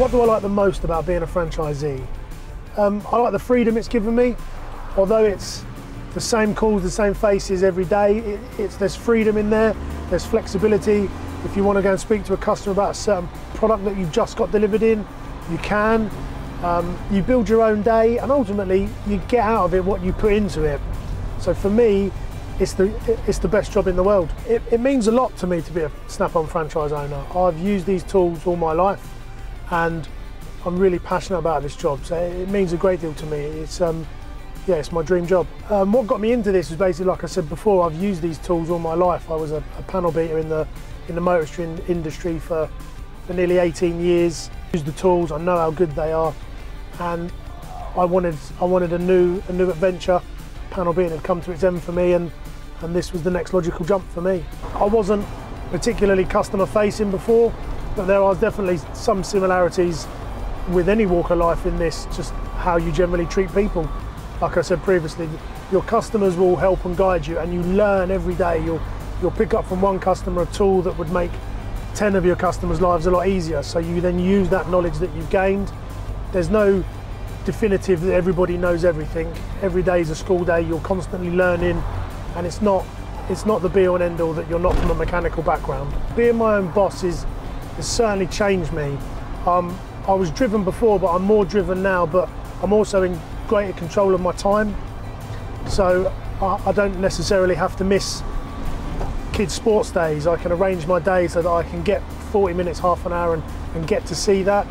What do I like the most about being a franchisee? Um, I like the freedom it's given me, although it's the same calls, the same faces every day. It, it's there's freedom in there. There's flexibility. If you want to go and speak to a customer about a certain product that you've just got delivered in, you can. Um, you build your own day, and ultimately you get out of it what you put into it. So for me, it's the it's the best job in the world. It, it means a lot to me to be a Snap-on franchise owner. I've used these tools all my life, and I'm really passionate about this job. So it means a great deal to me. It's um, yeah, it's my dream job. Um, what got me into this was basically, like I said before, I've used these tools all my life. I was a, a panel beater in the in the motor industry for for nearly 18 years. Used the tools. I know how good they are, and I wanted I wanted a new a new adventure. Panel beating had come to its end for me, and and this was the next logical jump for me. I wasn't particularly customer facing before, but there are definitely some similarities with any walk of life in this, just how you generally treat people. Like I said previously, your customers will help and guide you and you learn every day. You'll, you'll pick up from one customer a tool that would make 10 of your customers' lives a lot easier. So you then use that knowledge that you've gained. There's no definitive that everybody knows everything. Every day is a school day, you're constantly learning and it's not it's not the be all and end all that you're not from a mechanical background. Being my own boss is has certainly changed me. Um, I was driven before, but I'm more driven now. But I'm also in greater control of my time, so I, I don't necessarily have to miss kids' sports days. I can arrange my day so that I can get 40 minutes, half an hour, and, and get to see that,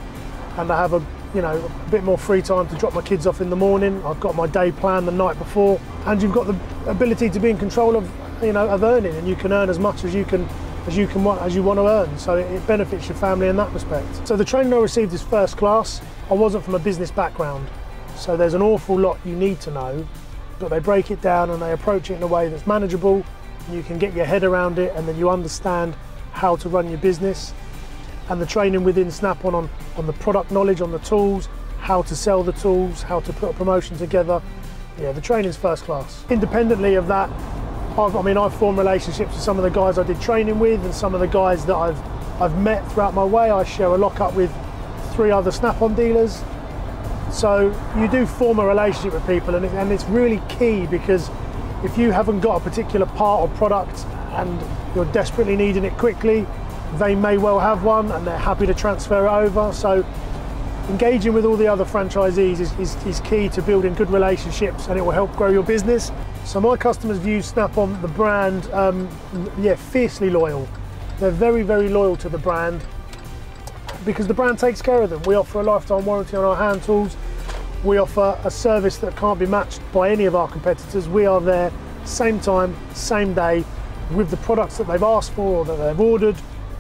and I have a you know a bit more free time to drop my kids off in the morning. I've got my day planned the night before, and you've got the ability to be in control of you know of earning, and you can earn as much as you can as you can want as you want to earn. So it benefits your family in that respect. So the training I received is first class. I wasn't from a business background, so there's an awful lot you need to know, but they break it down and they approach it in a way that's manageable. And you can get your head around it, and then you understand how to run your business. And the training within Snap-on on, on the product knowledge, on the tools, how to sell the tools, how to put a promotion together. Yeah, the training's first class. Independently of that, I've, I mean, I've formed relationships with some of the guys I did training with and some of the guys that I've, I've met throughout my way. I share a lockup with three other Snap-on dealers. So you do form a relationship with people and, it, and it's really key because if you haven't got a particular part or product and you're desperately needing it quickly, they may well have one and they're happy to transfer it over. So engaging with all the other franchisees is, is, is, key to building good relationships and it will help grow your business. So my customers view Snap-on, the brand, um, yeah, fiercely loyal. They're very, very loyal to the brand because the brand takes care of them. We offer a lifetime warranty on our hand tools. We offer a service that can't be matched by any of our competitors. We are there same time, same day, with the products that they've asked for or that they've ordered,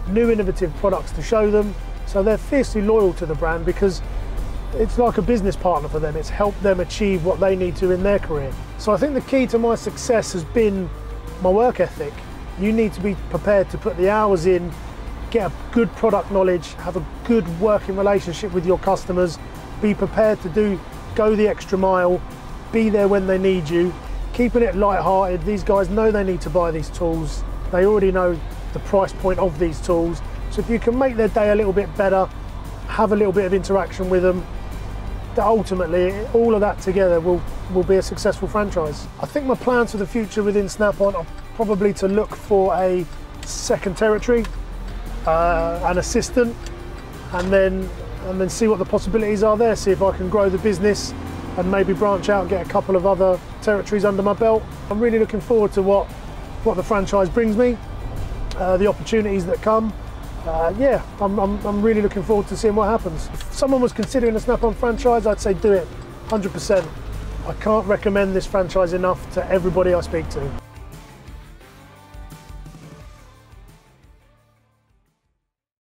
new innovative products to show them. So they're fiercely loyal to the brand because it's like a business partner for them. It's helped them achieve what they need to in their career. So I think the key to my success has been my work ethic. You need to be prepared to put the hours in, get a good product knowledge, have a good working relationship with your customers, be prepared to do go the extra mile, be there when they need you, keeping it light-hearted. These guys know they need to buy these tools. They already know the price point of these tools. So if you can make their day a little bit better, have a little bit of interaction with them, that ultimately all of that together will, will be a successful franchise. I think my plans for the future within Snap-on are probably to look for a second territory, uh, an assistant, and then and then see what the possibilities are there. See if I can grow the business and maybe branch out and get a couple of other territories under my belt. I'm really looking forward to what what the franchise brings me, uh, the opportunities that come uh, yeah, I'm, I'm, I'm, really looking forward to seeing what happens. If someone was considering a Snap-on franchise, I'd say do it, 100%. I can't recommend this franchise enough to everybody I speak to.